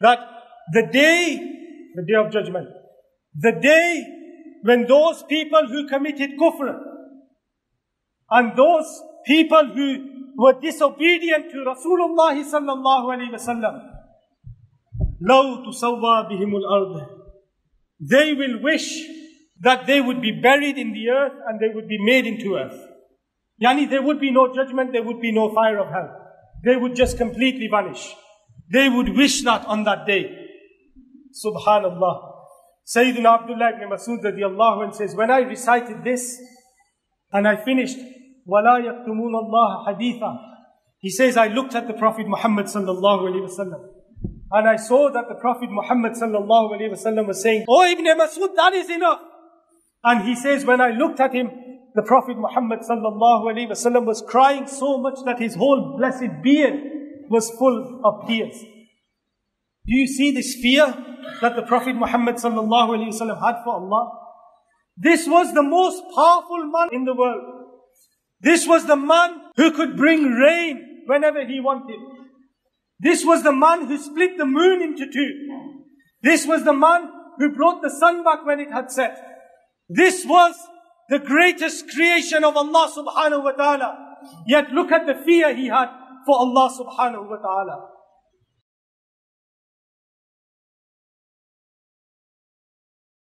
that the day, the day of judgment, the day when those people who committed kufr and those people who were disobedient to Rasulullah sallallahu alayhi wasallam, لو تسوى بهم الأرض they will wish that they would be buried in the earth and they would be made into earth. Yani there would be no judgment, there would be no fire of hell. They would just completely vanish. They would wish that on that day. Subhanallah. Sayyidina Abdullah ibn Masud radiallahu anh says, when I recited this and I finished, وَلَا يَكْتُمُونَ اللَّهَ حَدِيثًا He says, I looked at the Prophet Muhammad sallallahu alayhi wasallam and I saw that the Prophet Muhammad sallallahu alayhi wasallam was saying, Oh Ibn Masud, that is enough. And he says, when I looked at him, the Prophet Muhammad wasallam was crying so much that his whole blessed beard was full of tears. Do you see this fear that the Prophet Muhammad wasallam had for Allah? This was the most powerful man in the world. This was the man who could bring rain whenever he wanted. This was the man who split the moon into two. This was the man who brought the sun back when it had set. This was the greatest creation of Allah subhanahu wa ta'ala. Yet look at the fear he had for Allah subhanahu wa ta'ala.